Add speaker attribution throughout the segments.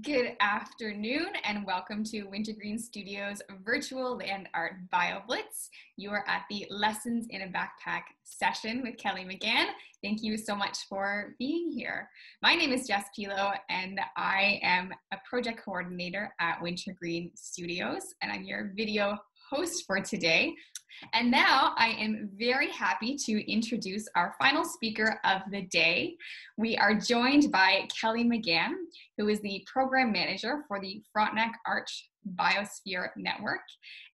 Speaker 1: Good afternoon and welcome to Wintergreen Studios virtual land art bio blitz. You are at the Lessons in a Backpack session with Kelly McGann. Thank you so much for being here. My name is Jess Pilo and I am a project coordinator at Wintergreen Studios and I'm your video host for today. And now I am very happy to introduce our final speaker of the day. We are joined by Kelly McGann, who is the program manager for the Frontenac Arch Biosphere Network.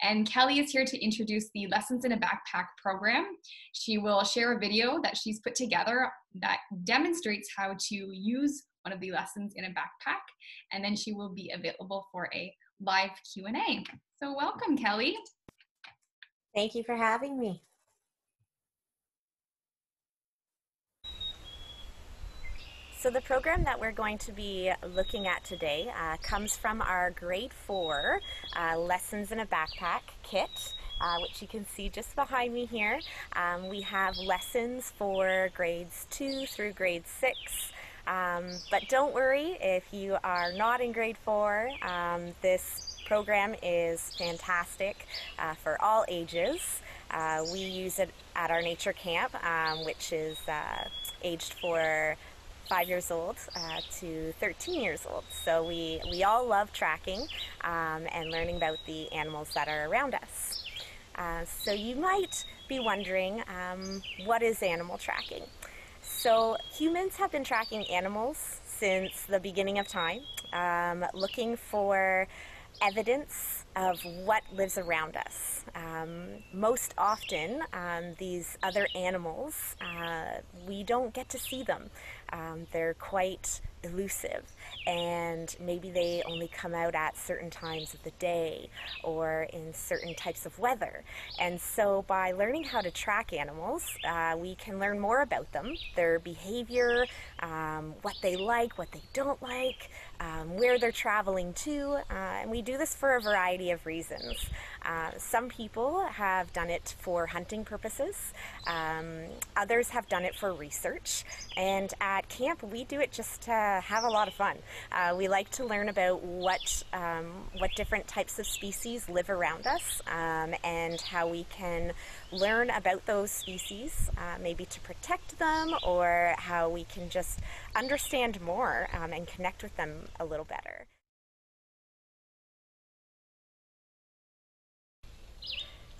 Speaker 1: And Kelly is here to introduce the Lessons in a Backpack program. She will share a video that she's put together that demonstrates how to use one of the lessons in a backpack, and then she will be available for a live Q&A. So welcome, Kelly.
Speaker 2: Thank you for having me. So the program that we're going to be looking at today uh, comes from our grade four uh, Lessons in a Backpack kit. Uh, which you can see just behind me here. Um, we have lessons for grades two through grade six. Um, but don't worry if you are not in grade four, um, this program is fantastic uh, for all ages. Uh, we use it at our nature camp, um, which is uh, aged for five years old uh, to 13 years old. So we, we all love tracking um, and learning about the animals that are around us. Uh, so you might be wondering, um, what is animal tracking? So humans have been tracking animals since the beginning of time, um, looking for evidence of what lives around us. Um, most often, um, these other animals, uh, we don't get to see them. Um, they're quite elusive and maybe they only come out at certain times of the day or in certain types of weather. And so by learning how to track animals, uh, we can learn more about them, their behavior, um, what they like, what they don't like, um, where they're traveling to, uh, and we do this for a variety of reasons. Uh, some people have done it for hunting purposes, um, others have done it for research, and at camp we do it just to have a lot of fun. Uh, we like to learn about what, um, what different types of species live around us um, and how we can learn about those species, uh, maybe to protect them or how we can just understand more um, and connect with them a little better.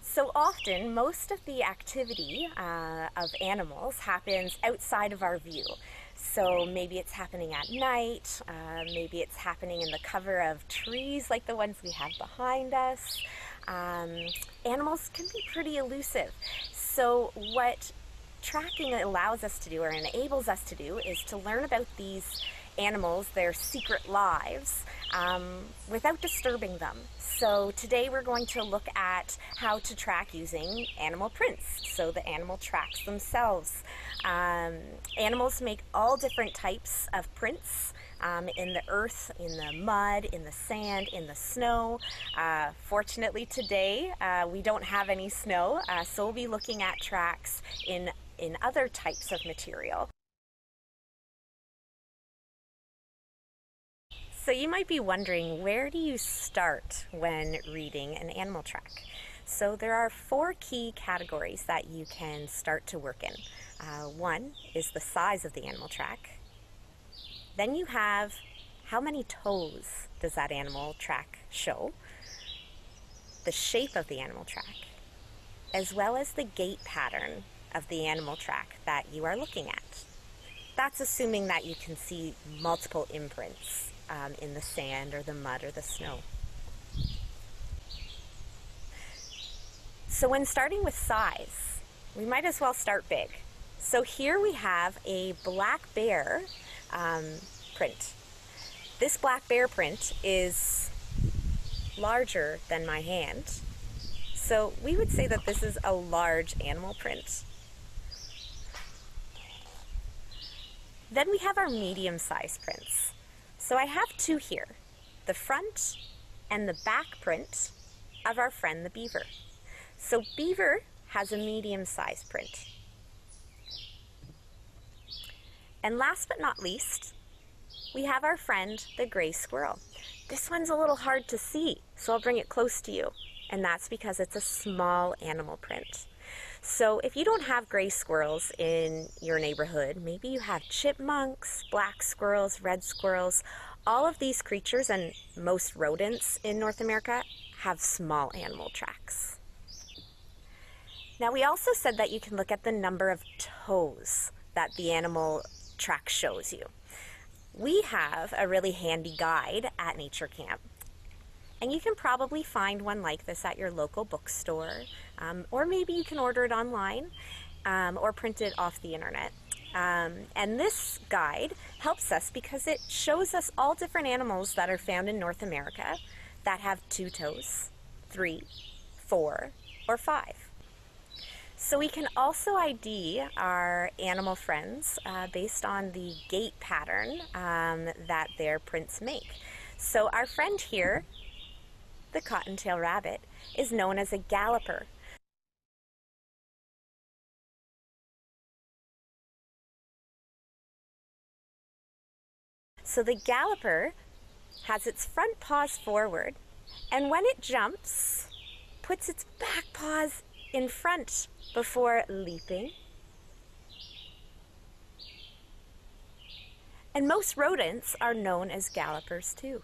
Speaker 2: So often, most of the activity uh, of animals happens outside of our view. So maybe it's happening at night, uh, maybe it's happening in the cover of trees like the ones we have behind us. Um, animals can be pretty elusive. So what tracking allows us to do or enables us to do is to learn about these animals, their secret lives, um, without disturbing them. So today we're going to look at how to track using animal prints. So the animal tracks themselves. Um, animals make all different types of prints. Um, in the earth, in the mud, in the sand, in the snow. Uh, fortunately, today uh, we don't have any snow, uh, so we'll be looking at tracks in, in other types of material. So you might be wondering, where do you start when reading an animal track? So there are four key categories that you can start to work in. Uh, one is the size of the animal track. Then you have how many toes does that animal track show? The shape of the animal track, as well as the gait pattern of the animal track that you are looking at. That's assuming that you can see multiple imprints um, in the sand or the mud or the snow. So when starting with size, we might as well start big. So here we have a black bear um, print. This black bear print is larger than my hand. So we would say that this is a large animal print. Then we have our medium size prints. So I have two here, the front and the back print of our friend the beaver. So beaver has a medium size print. And last but not least, we have our friend, the gray squirrel. This one's a little hard to see, so I'll bring it close to you. And that's because it's a small animal print. So if you don't have gray squirrels in your neighborhood, maybe you have chipmunks, black squirrels, red squirrels. All of these creatures and most rodents in North America have small animal tracks. Now we also said that you can look at the number of toes that the animal track shows you. We have a really handy guide at Nature Camp and you can probably find one like this at your local bookstore, um, or maybe you can order it online um, or print it off the internet. Um, and this guide helps us because it shows us all different animals that are found in North America that have two toes, three, four, or five. So we can also ID our animal friends uh, based on the gait pattern um, that their prints make. So our friend here the cottontail rabbit, is known as a galloper. So the galloper has its front paws forward, and when it jumps, puts its back paws in front before leaping. And most rodents are known as gallopers too.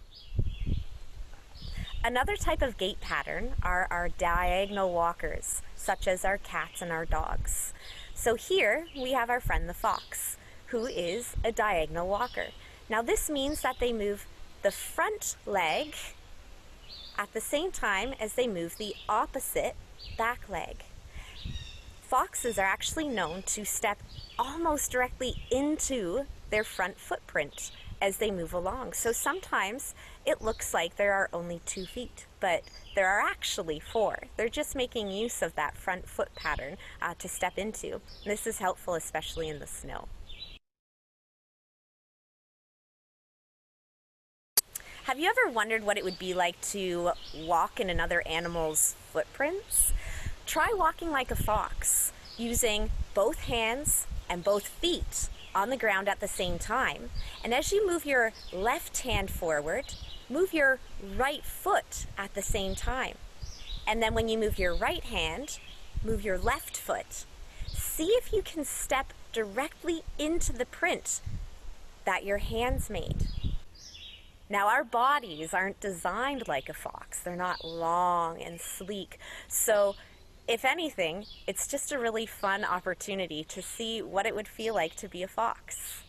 Speaker 2: Another type of gait pattern are our diagonal walkers, such as our cats and our dogs. So here we have our friend the fox, who is a diagonal walker. Now this means that they move the front leg at the same time as they move the opposite back leg. Foxes are actually known to step almost directly into their front footprint as they move along. So sometimes it looks like there are only two feet, but there are actually four. They're just making use of that front foot pattern uh, to step into. This is helpful, especially in the snow. Have you ever wondered what it would be like to walk in another animal's footprints? Try walking like a fox, using both hands and both feet on the ground at the same time. And as you move your left hand forward, move your right foot at the same time. And then when you move your right hand, move your left foot. See if you can step directly into the print that your hands made. Now, our bodies aren't designed like a fox. They're not long and sleek. So if anything, it's just a really fun opportunity to see what it would feel like to be a fox.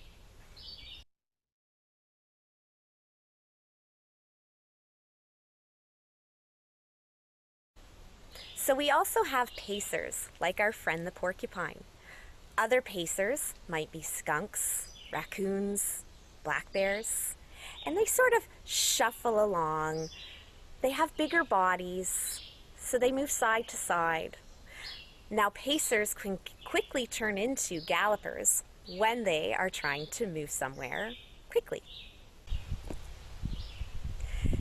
Speaker 2: So we also have pacers, like our friend the porcupine. Other pacers might be skunks, raccoons, black bears, and they sort of shuffle along. They have bigger bodies, so they move side to side. Now, pacers can quickly turn into gallopers when they are trying to move somewhere quickly.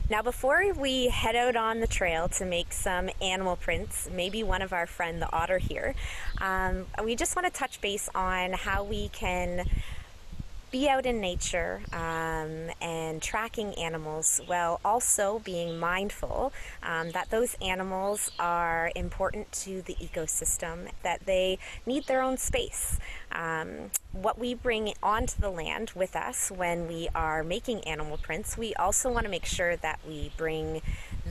Speaker 2: Now, before we head out on the trail to make some animal prints, maybe one of our friend the otter here, um, we just want to touch base on how we can be out in nature um, and tracking animals while also being mindful um, that those animals are important to the ecosystem, that they need their own space. Um, what we bring onto the land with us when we are making animal prints, we also want to make sure that we bring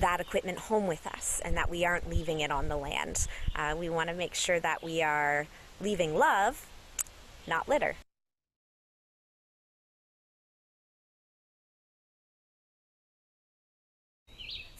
Speaker 2: that equipment home with us and that we aren't leaving it on the land. Uh, we want to make sure that we are leaving love, not litter.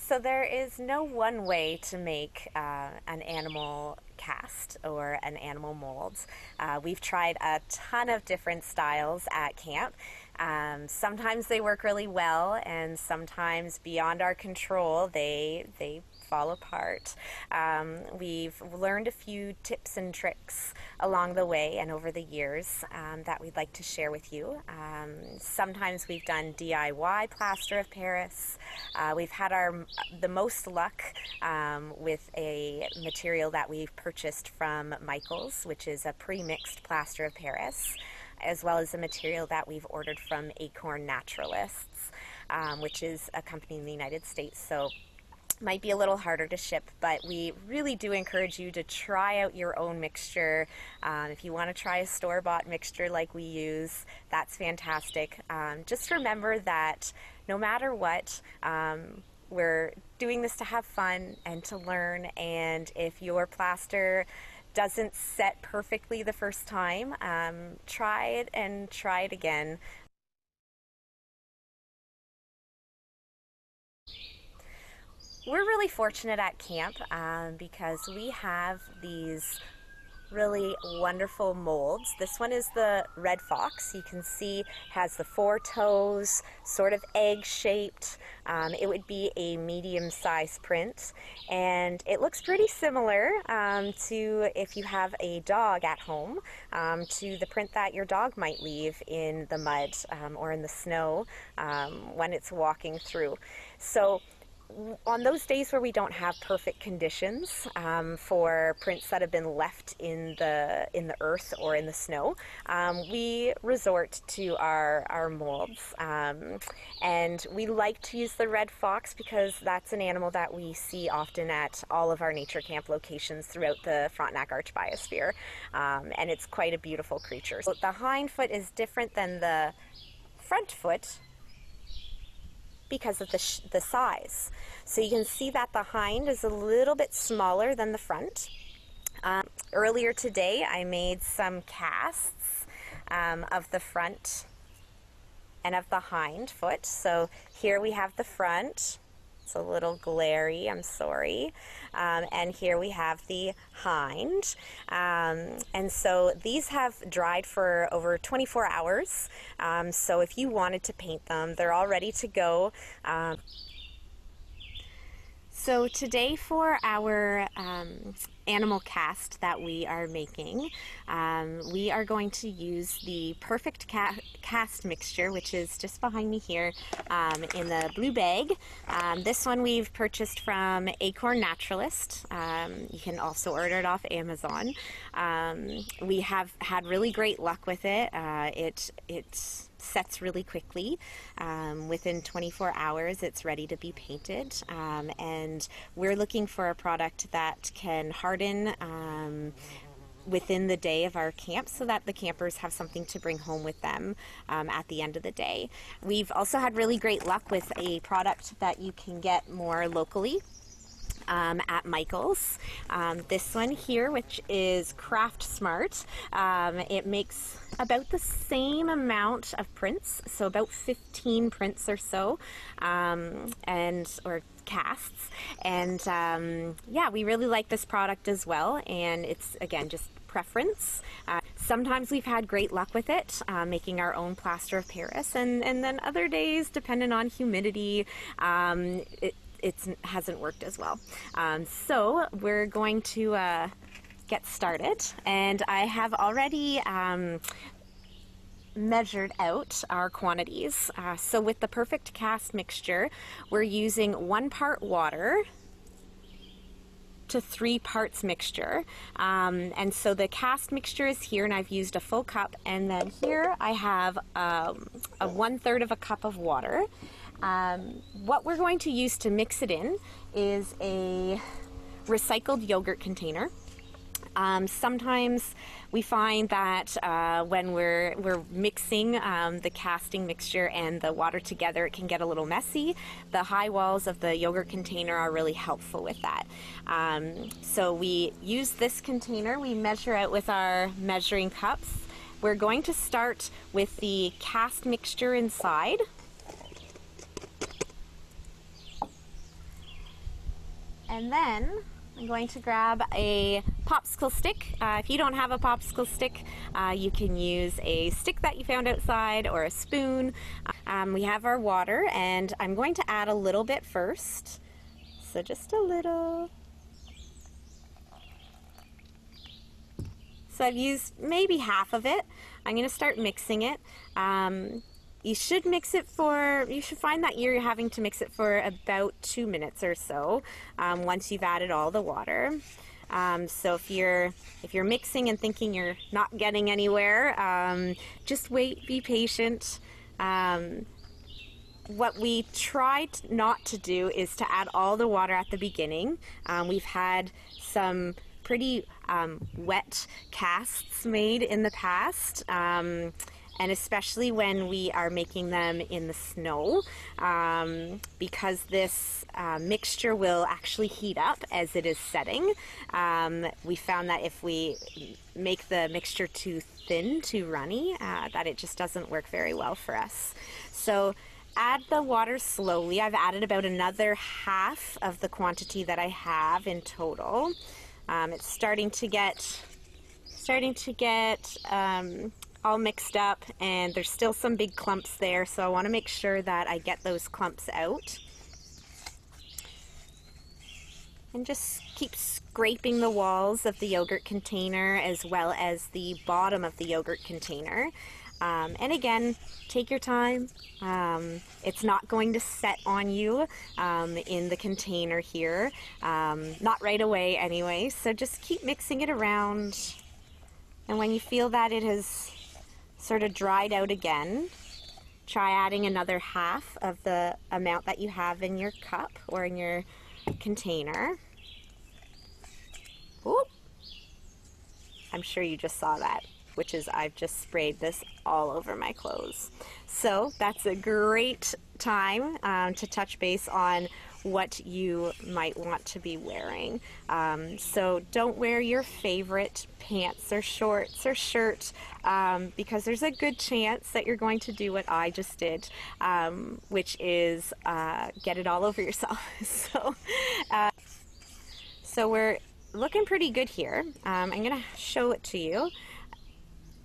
Speaker 2: So there is no one way to make uh, an animal cast or an animal mold. Uh, we've tried a ton of different styles at camp. Um, sometimes they work really well, and sometimes beyond our control, they they fall apart. Um, we've learned a few tips and tricks along the way and over the years um, that we'd like to share with you. Um, sometimes we've done DIY plaster of Paris. Uh, we've had our the most luck um, with a material that we've purchased from Michaels, which is a pre-mixed plaster of Paris. as well as the material that we've ordered from Acorn Naturalists, um, which is a company in the United States. So might be a little harder to ship, but we really do encourage you to try out your own mixture. Um, if you want to try a store bought mixture like we use, that's fantastic. Um, just remember that no matter what, um, we're doing this to have fun and to learn, and if your plaster doesn't set perfectly the first time, um, try it and try it again. We're really fortunate at camp um, because we have these really wonderful molds. This one is the red fox. You can see has the four toes, sort of egg shaped. Um, it would be a medium size print and it looks pretty similar um, to if you have a dog at home um, to the print that your dog might leave in the mud um, or in the snow um, when it's walking through. So on those days where we don't have perfect conditions um, for prints that have been left in the in the earth or in the snow, um, we resort to our our molds, um, and we like to use the red fox because that's an animal that we see often at all of our nature camp locations throughout the Frontenac Arch Biosphere, um, and it's quite a beautiful creature. So the hind foot is different than the front foot because of the, the size. So you can see that the hind is a little bit smaller than the front. Um, earlier today I made some casts um, of the front and of the hind foot. So here we have the front. It's a little glary, I'm sorry. Um, and here we have the hind. Um, and so these have dried for over 24 hours. Um, so if you wanted to paint them, they're all ready to go. Um, so today for our um, animal cast that we are making, um, we are going to use the perfect ca- cast mixture, which is just behind me here um, in the blue bag. Um, this one we've purchased from Acorn Naturalist. Um, you can also order it off Amazon. Um, we have had really great luck with it. Uh, it it's sets really quickly. Um, within 24 hours, it's ready to be painted. Um, and we're looking for a product that can harden. Um, within the day of our camp so that the campers have something to bring home with them um, at the end of the day. We've also had really great luck with a product that you can get more locally um, at Michael's. Um, this one here, which is Craft Smart, um, it makes about the same amount of prints, so about 15 prints or so, um, and or casts. And um, yeah, we really like this product as well, and it's again just preference. Uh, sometimes we've had great luck with it, uh, making our own plaster of Paris, and, and then other days, depending on humidity, um, it, it hasn't worked as well. Um, so we're going to uh, get started, and I have already. Um, measured out our quantities. Uh, so with the perfect cast mixture, we're using one part water to three parts mixture. Um, and so the cast mixture is here, and I've used a full cup. And then here I have um, a one third of a cup of water. Um, what we're going to use to mix it in is a recycled yogurt container. Um, sometimes we find that uh, when we're we're mixing um, the casting mixture and the water together, it can get a little messy. The high walls of the yogurt container are really helpful with that. Um, so we use this container. We measure out with our measuring cups. We're going to start with the cast mixture inside. And then I'm going to grab a popsicle stick. Uh, if you don't have a popsicle stick, uh, you can use a stick that you found outside or a spoon. Um, we have our water, and I'm going to add a little bit first. So just a little. So I've used maybe half of it. I'm going to start mixing it. Um, you should mix it for, you should find that you're having to mix it for about two minutes or so um, once you've added all the water. Um, so if you're if you're mixing and thinking you're not getting anywhere, um, just wait, be patient. Um, what we tried not to do is to add all the water at the beginning. Um, we've had some pretty um, wet casts made in the past. And especially when we are making them in the snow, um, because this uh, mixture will actually heat up as it is setting. Um, we found that if we make the mixture too thin, too runny, uh, that it just doesn't work very well for us. So add the water slowly. I've added about another half of the quantity that I have in total. Um, it's starting to get starting to get um, all mixed up and there's still some big clumps there so I want to make sure that I get those clumps out and just keep scraping the walls of the yogurt container as well as the bottom of the yogurt container um, and again, take your time. Um, it's not going to set on you um, in the container here, um, not right away anyway. So just keep mixing it around. And when you feel that it has sort of dried out again, try adding another half of the amount that you have in your cup or in your container. Oop. I'm sure you just saw that which is I've just sprayed this all over my clothes. So that's a great time um, to touch base on what you might want to be wearing. Um, so don't wear your favorite pants or shorts or shirt um, because there's a good chance that you're going to do what I just did, um, which is uh, get it all over yourself. so, uh, so we're looking pretty good here. Um, I'm going to show it to you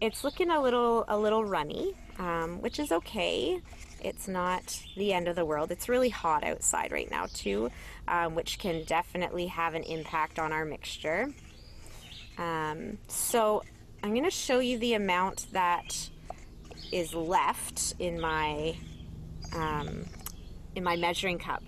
Speaker 2: it's looking a little a little runny, um, which is okay. It's not the end of the world. It's really hot outside right now too, um, which can definitely have an impact on our mixture. Um, so I'm going to show you the amount that is left in my um, in my measuring cup.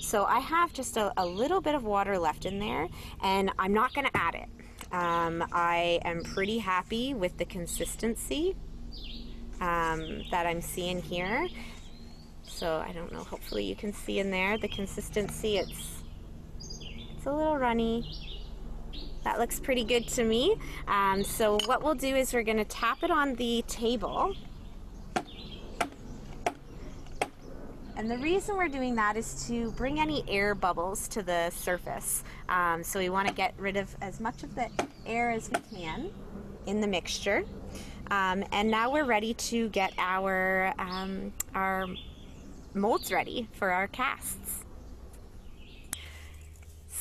Speaker 2: So I have just a, a little bit of water left in there, and I'm not going to add it. Um, I am pretty happy with the consistency um, that I'm seeing here. So I don't know, hopefully you can see in there the consistency. It's, it's a little runny. That looks pretty good to me. Um, so what we'll do is we're going to tap it on the table And the reason we're doing that is to bring any air bubbles to the surface. Um, so we want to get rid of as much of the air as we can in the mixture. Um, and now we're ready to get our, um, our molds ready for our casts.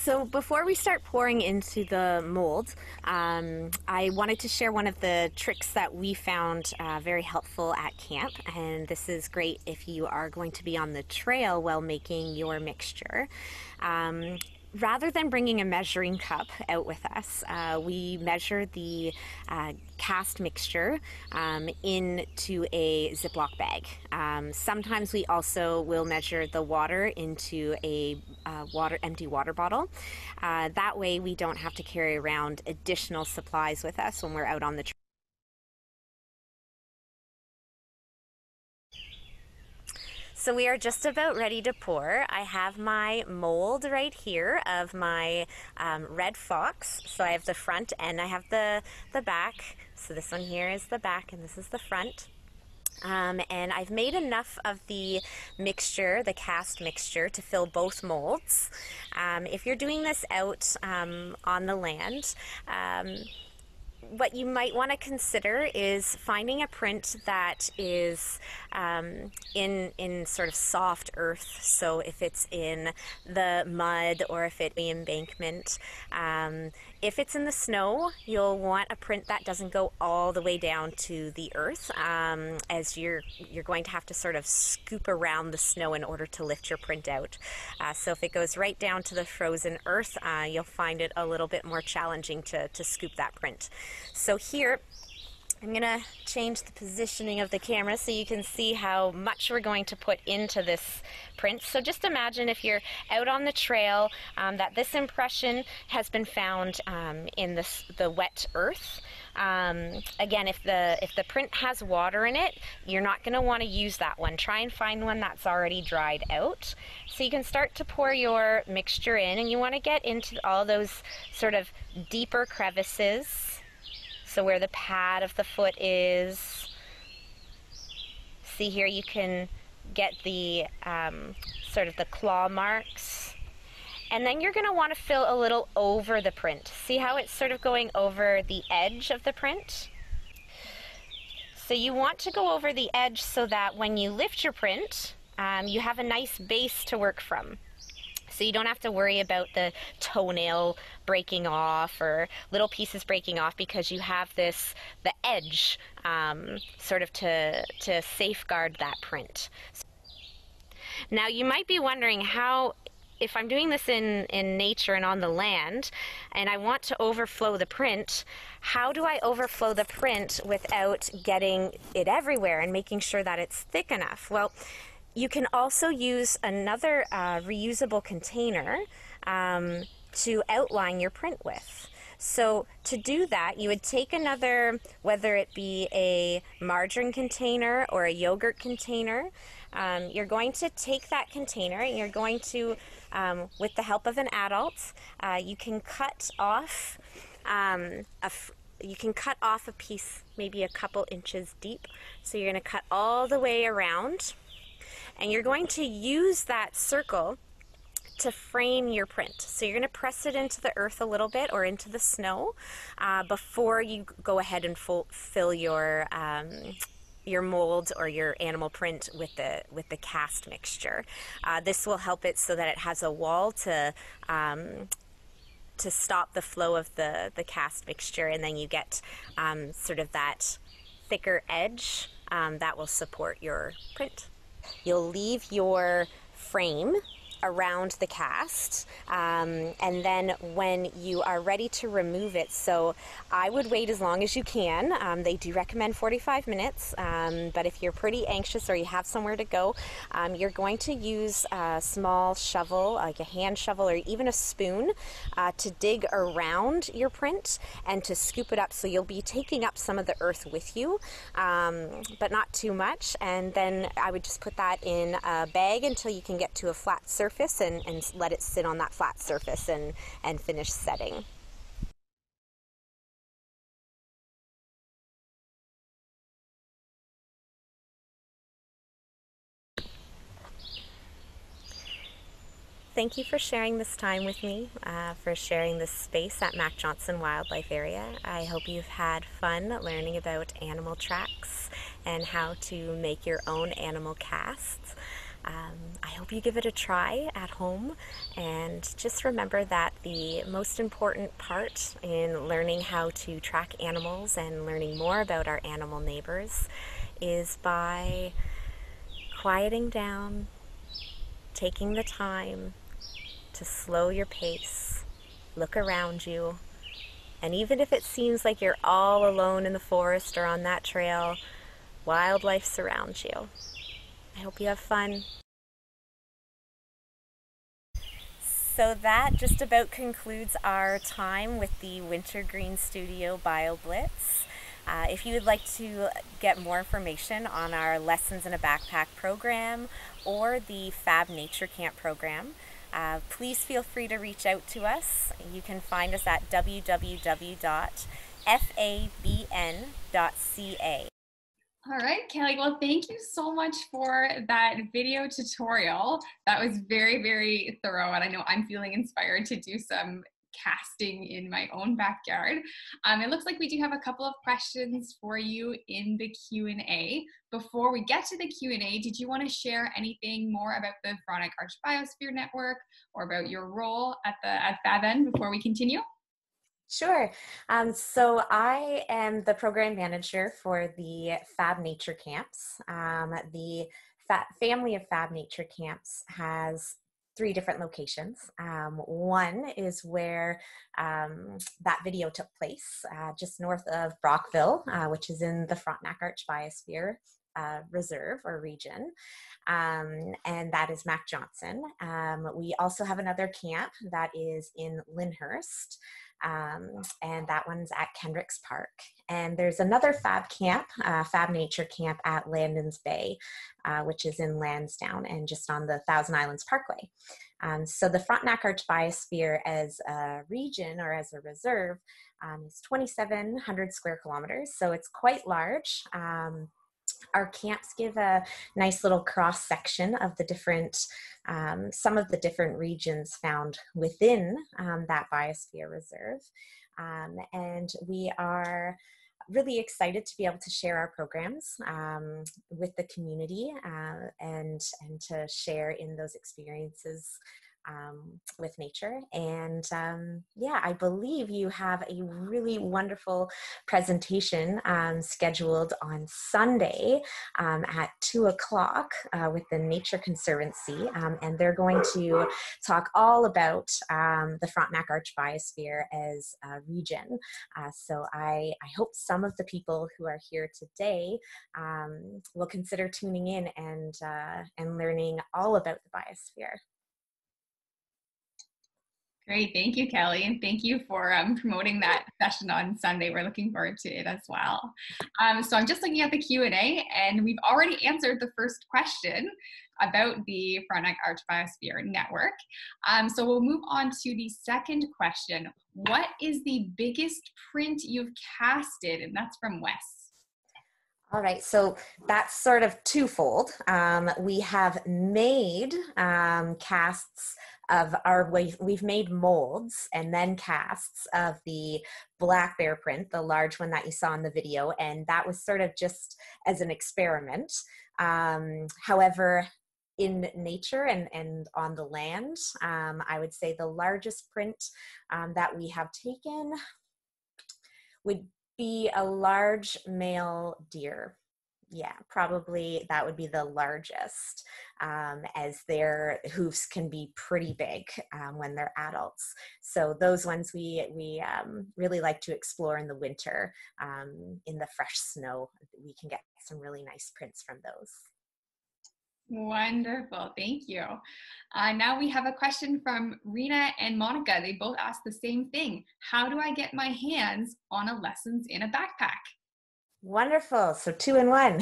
Speaker 2: So before we start pouring into the mold, um, I wanted to share one of the tricks that we found uh, very helpful at camp. And this is great if you are going to be on the trail while making your mixture. Um, rather than bringing a measuring cup out with us, uh, we measure the uh, cast mixture um, into a Ziploc bag. Um, sometimes we also will measure the water into a uh, water empty water bottle. Uh, that way, we don't have to carry around additional supplies with us when we're out on the trip. So we are just about ready to pour. I have my mold right here of my um, red fox. So I have the front and I have the, the back. So this one here is the back and this is the front. Um, and I've made enough of the mixture, the cast mixture, to fill both molds. Um, if you're doing this out um, on the land, um, what you might want to consider is finding a print that is um, in in sort of soft earth. So if it's in the mud or if it be embankment, um, if it's in the snow, you'll want a print that doesn't go all the way down to the earth, um, as you're you're going to have to sort of scoop around the snow in order to lift your print out. Uh, so if it goes right down to the frozen earth, uh, you'll find it a little bit more challenging to, to scoop that print. So here I'm going to change the positioning of the camera so you can see how much we're going to put into this print. So just imagine if you're out on the trail um, that this impression has been found um, in this, the wet earth. Um, again, if the if the print has water in it, you're not going to want to use that one. Try and find one that's already dried out. So you can start to pour your mixture in, and you want to get into all those sort of deeper crevices so where the pad of the foot is. See here you can get the um, sort of the claw marks. And then you're going to want to fill a little over the print. See how it's sort of going over the edge of the print? So you want to go over the edge so that when you lift your print, um, you have a nice base to work from. So you don't have to worry about the toenail breaking off or little pieces breaking off because you have this, the edge um, sort of to, to safeguard that print. Now you might be wondering how if I'm doing this in, in nature and on the land and I want to overflow the print, how do I overflow the print without getting it everywhere and making sure that it's thick enough? Well, you can also use another uh, reusable container um, to outline your print with. So to do that, you would take another, whether it be a margarine container or a yogurt container, um, you're going to take that container and you're going to, um, with the help of an adult, uh, you can cut off um, a you can cut off a piece maybe a couple inches deep. So you're going to cut all the way around and you're going to use that circle to frame your print. So you're going to press it into the earth a little bit or into the snow uh, before you go ahead and fill your um, your mold or your animal print with the with the cast mixture. Uh, this will help it so that it has a wall to um, to stop the flow of the the cast mixture, and then you get um, sort of that thicker edge um, that will support your print. You'll leave your frame around the cast um, and then when you are ready to remove it. So I would wait as long as you can. Um, they do recommend 45 minutes um, but if you're pretty anxious or you have somewhere to go um, you're going to use a small shovel like a hand shovel or even a spoon uh, to dig around your print and to scoop it up. So you'll be taking up some of the earth with you um, but not too much. And then I would just put that in a bag until you can get to a flat surface surface and, and let it sit on that flat surface and, and finish setting. Thank you for sharing this time with me, uh, for sharing this space at Mac Johnson Wildlife Area. I hope you've had fun learning about animal tracks and how to make your own animal casts. Um, I hope you give it a try at home and just remember that the most important part in learning how to track animals and learning more about our animal neighbors is by quieting down, taking the time to slow your pace, look around you, and even if it seems like you're all alone in the forest or on that trail, wildlife surrounds you. I hope you have fun. So that just about concludes our time with the Wintergreen Studio BioBlitz. Uh, if you would like to get more information on our Lessons in a Backpack program or the Fab Nature Camp program, uh, please feel free to reach out to us. You can find us at www.fabn.ca.
Speaker 1: All right, Kelly. Well, thank you so much for that video tutorial. That was very, very thorough, and I know I'm feeling inspired to do some casting in my own backyard. Um, it looks like we do have a couple of questions for you in the Q&A. Before we get to the Q&A, did you want to share anything more about the Frontenac Arch Biosphere Network or about your role at the at FabN before we continue?
Speaker 2: Sure. Um, so I am the program manager for the Fab Nature Camps. Um, the fa- family of Fab Nature Camps has three different locations. Um, one is where um, that video took place, uh, just north of Brockville, uh, which is in the Frontenac Arch Biosphere uh, Reserve or region. Um, and that is Mac Johnson. Um, we also have another camp that is in Lyndhurst, um, and that one's at Kendricks Park. And there's another Fab camp, uh, Fab Nature Camp at Landon's Bay, uh, which is in Lansdowne and just on the Thousand Islands Parkway. Um, so the Frontenac Arch Biosphere as a region or as a reserve um, is 2,700 square kilometers, so it's quite large. Um, our camps give a nice little cross section of the different, um, some of the different regions found within um, that biosphere reserve. Um, and we are really excited to be able to share our programs um, with the community uh, and, and to share in those experiences um, with nature. And um, yeah, I believe you have a really wonderful presentation um, scheduled on Sunday um, at two o'clock uh, with the Nature Conservancy. Um, and they're going to talk all about um, the Frontenac Arch Biosphere as a region. Uh, so I, I hope some of the people who are here today will consider tuning in and, uh, and learning all about the biosphere.
Speaker 1: Great, thank you, Kelly, and thank you for um, promoting that session on Sunday. We're looking forward to it as well. Um, so I'm just looking at the Q and we've already answered the first question about the Frontenac Arch Biosphere Network. Um, so we'll move on to the second question. What is the biggest print you've casted? And that's from Wes.
Speaker 2: All right, so that's sort of twofold. Um, we have made um, casts of our we've, we've made molds and then casts of the black bear print the large one that you saw in the video and that was sort of just as an experiment. Um, however in nature and, and on the land um, i would say the largest print um, that we have taken would be a large male deer yeah, probably that would be the largest, um, as their hoofs can be pretty big um, when they're adults. So those ones we we um, really like to explore in the winter um, in the fresh snow. We can get some really nice prints from those.
Speaker 1: Wonderful, thank you. Uh, now we have a question from Rena and Monica. They both asked the same thing. How do I get my hands on a lessons in a backpack?
Speaker 2: Wonderful. So two in one.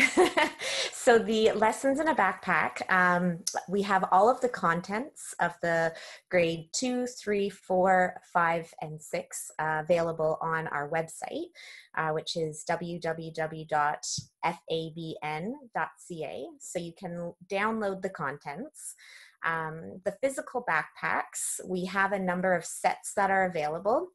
Speaker 2: so the lessons in a backpack, um, we have all of the contents of the grade two, three, four, five, and six uh, available on our website, uh, which is www.fabn.ca. So you can download the contents. Um, the physical backpacks, we have a number of sets that are available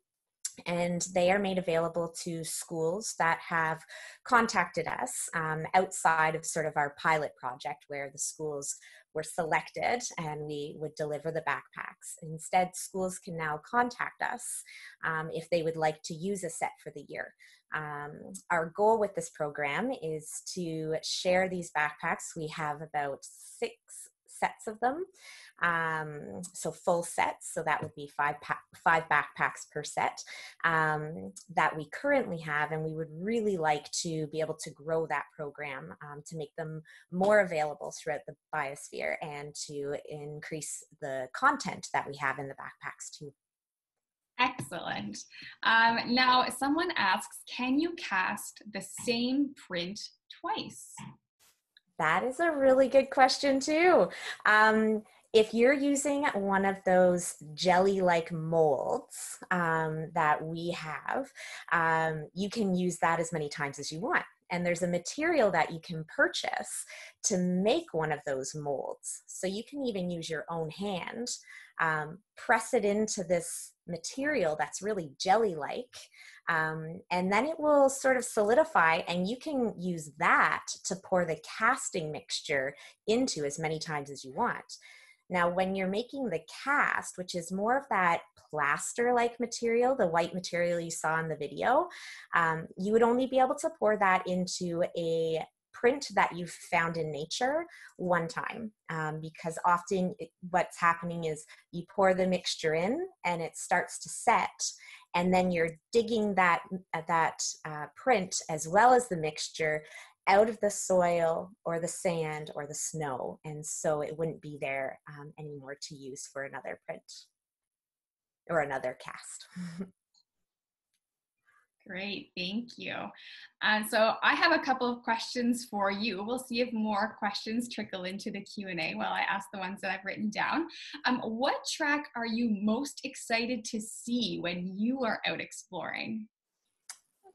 Speaker 2: and they are made available to schools that have contacted us um, outside of sort of our pilot project where the schools were selected and we would deliver the backpacks. Instead, schools can now contact us um, if they would like to use a set for the year. Um, our goal with this program is to share these backpacks. We have about six sets of them. Um, so full sets, so that would be five pa- five backpacks per set um, that we currently have, and we would really like to be able to grow that program um, to make them more available throughout the biosphere and to increase the content that we have in the backpacks too.
Speaker 1: Excellent. Um, now, someone asks, can you cast the same print twice?
Speaker 2: That is a really good question, too. Um, if you're using one of those jelly like molds um, that we have, um, you can use that as many times as you want. And there's a material that you can purchase to make one of those molds. So you can even use your own hand, um, press it into this material that's really jelly like, um, and then it will sort of solidify, and you can use that to pour the casting mixture into as many times as you want. Now, when you're making the cast, which is more of that plaster like material, the white material you saw in the video, um, you would only be able to pour that into a print that you've found in nature one time um, because often it, what's happening is you pour the mixture in and it starts to set and then you're digging that that uh, print as well as the mixture out of the soil or the sand or the snow and so it wouldn't be there um, anymore to use for another print or another cast
Speaker 1: Great, thank you. And so I have a couple of questions for you. We'll see if more questions trickle into the Q&A while I ask the ones that I've written down. Um, what track are you most excited to see when you are out exploring?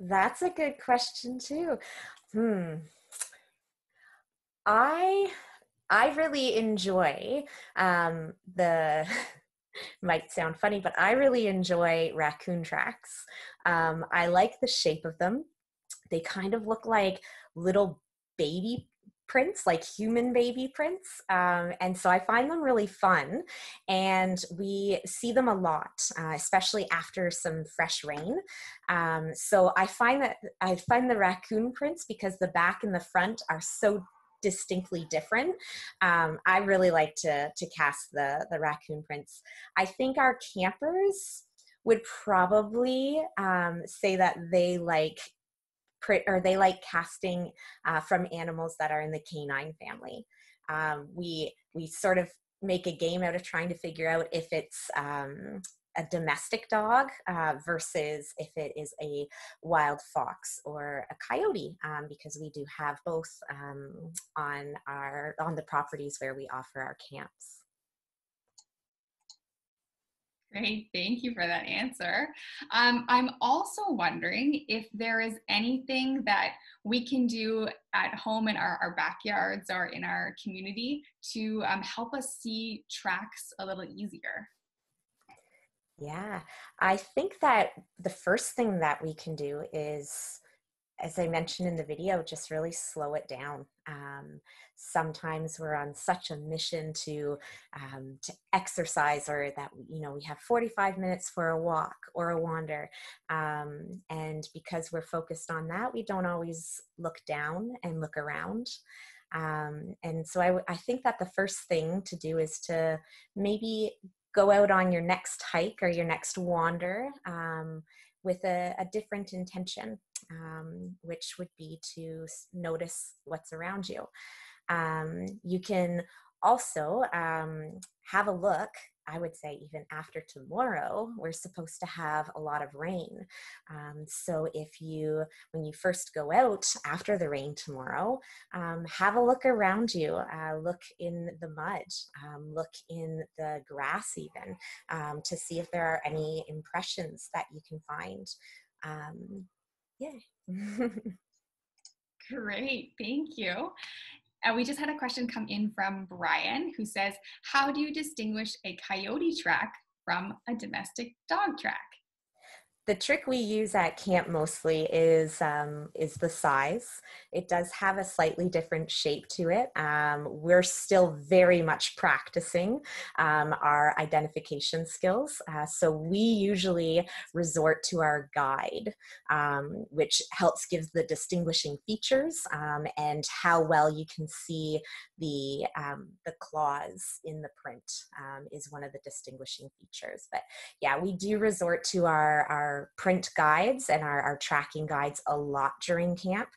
Speaker 2: That's a good question too. Hmm. I I really enjoy um, the might sound funny, but I really enjoy raccoon tracks. Um, I like the shape of them. They kind of look like little baby prints, like human baby prints. Um, and so I find them really fun. And we see them a lot, uh, especially after some fresh rain. Um, so I find that I find the raccoon prints because the back and the front are so distinctly different. Um, I really like to to cast the the raccoon prints. I think our campers would probably um, say that they like or they like casting uh, from animals that are in the canine family. Um, we we sort of make a game out of trying to figure out if it's um, a domestic dog uh, versus if it is a wild fox or a coyote um, because we do have both um, on our on the properties where we offer our camps
Speaker 1: Great, thank you for that answer. Um, I'm also wondering if there is anything that we can do at home in our, our backyards or in our community to um, help us see tracks a little easier.
Speaker 2: Yeah, I think that the first thing that we can do is, as I mentioned in the video, just really slow it down. Um, sometimes we're on such a mission to um, to exercise, or that you know we have 45 minutes for a walk or a wander, um, and because we're focused on that, we don't always look down and look around. Um, and so I, I think that the first thing to do is to maybe go out on your next hike or your next wander um, with a, a, different intention, um, which would be to notice what's around you. Um, you can also um, have a look I would say even after tomorrow, we're supposed to have a lot of rain. Um, so if you, when you first go out after the rain tomorrow, um, have a look around you. Uh, look in the mud, um, look in the grass even um, to see if there are any impressions that you can find. Yeah.
Speaker 1: Great, thank you. Uh, we just had a question come in from Brian who says, How do you distinguish a coyote track from a domestic dog track?
Speaker 2: The trick we use at camp mostly is um, is the size. It does have a slightly different shape to it. Um, we're still very much practicing um, our identification skills, uh, so we usually resort to our guide, um, which helps give the distinguishing features um, and how well you can see the um, the claws in the print is one of the distinguishing features. But yeah, we do resort to our our print guides and our, our tracking guides a lot during camp.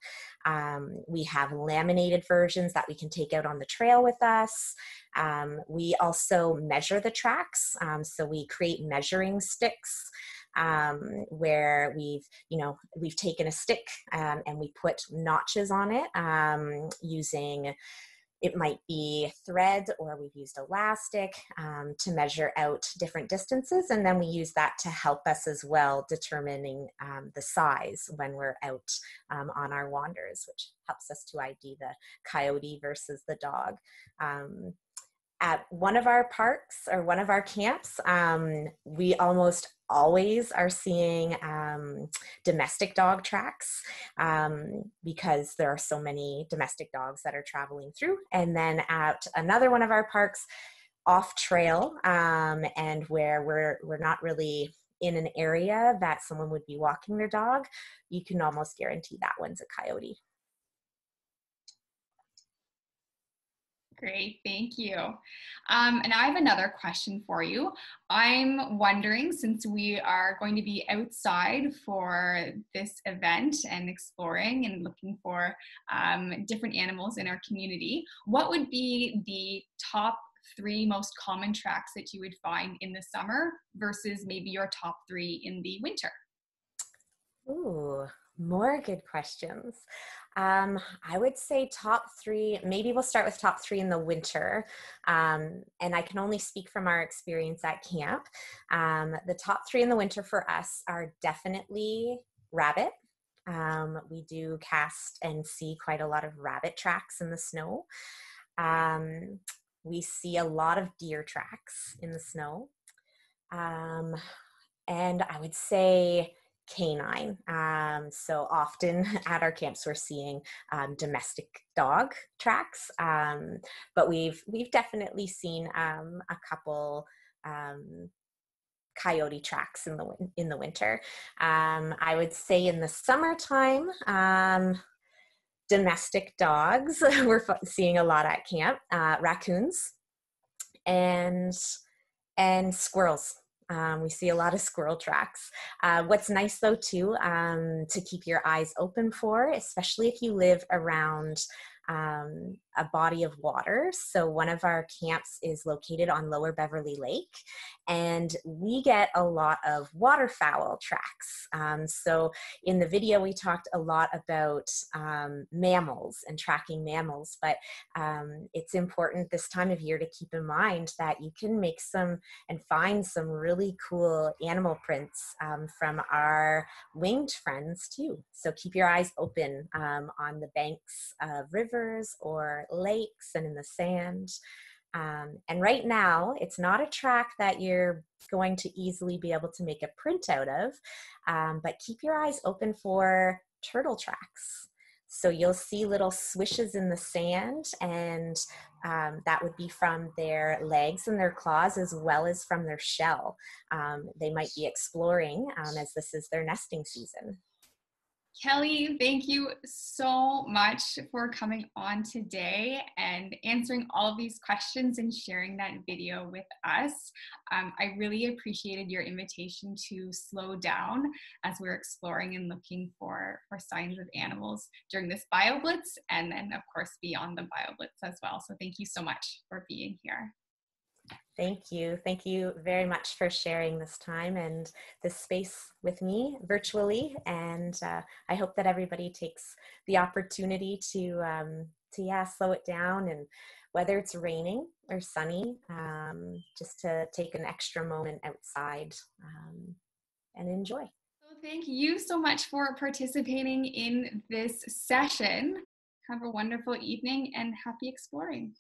Speaker 2: Um, we have laminated versions that we can take out on the trail with us. Um, we also measure the tracks, um, so we create measuring sticks. Um, where we've you know we've taken a stick um, and we put notches on it um, using it might be thread or we've used elastic um, to measure out different distances. And then we use that to help us as well determining um, the size when we're out um, on our wanders, which helps us to ID the coyote versus the dog. At one of our parks or one of our camps, um, we almost always are seeing um, domestic dog tracks um, because there are so many domestic dogs that are traveling through. And then at another one of our parks, off trail, um, and where we're we're not really in an area that someone would be walking their dog, you can almost guarantee that one's a coyote.
Speaker 1: Great, thank you. Um, and I have another question for you. I'm wondering, since we are going to be outside for this event and exploring and looking for um, different animals in our community, what would be the top three most common tracks that you would find in the summer versus maybe your top three in the winter?
Speaker 2: Ooh, more good questions. Um, I would say top three, maybe we'll start with top three in the winter. Um, and I can only speak from our experience at camp. Um, the top three in the winter for us are definitely rabbit. Um, we do cast and see quite a lot of rabbit tracks in the snow. Um, we see a lot of deer tracks in the snow. Um, and I would say canine. Um, so often at our camps, we're seeing um, domestic dog tracks, um, but we've we've definitely seen um, a couple um, coyote tracks in the in the winter. Um, I would say in the summertime. domestic dogs we're seeing a lot at camp uh, raccoons and and squirrels um, we see a lot of squirrel tracks. Uh, what's nice though too um, to keep your eyes open for, especially if you live around um, a body of water. So, one of our camps is located on Lower Beverly Lake, and we get a lot of waterfowl tracks. Um, so, in the video, we talked a lot about um, mammals and tracking mammals, but um, it's important this time of year to keep in mind that you can make some and find some really cool animal prints um, from our winged friends too. So, keep your eyes open um, on the banks of rivers or lakes and in the sand. Um, and right now, it's not a track that you're going to easily be able to make a print out of, um, but keep your eyes open for turtle tracks. So you'll see little swishes in the sand, and um, that would be from their legs and their claws as well as from their shell. Um, they might be exploring um, as this is their nesting season.
Speaker 1: Kelly, thank you so much for coming on today and answering all of these questions and sharing that video with us. Um, I really appreciated your invitation to slow down as we're exploring and looking for, for signs of animals during this BioBlitz and then, of course, beyond the BioBlitz as well. So, thank you so much for being here.
Speaker 2: Thank you. Thank you very much for sharing this time and this space with me virtually. And uh, I hope that everybody takes the opportunity to, um, to yeah, slow it down and whether it's raining or sunny, um, just to take an extra moment outside um, and enjoy.
Speaker 1: So thank you so much for participating in this session. Have a wonderful evening and happy exploring.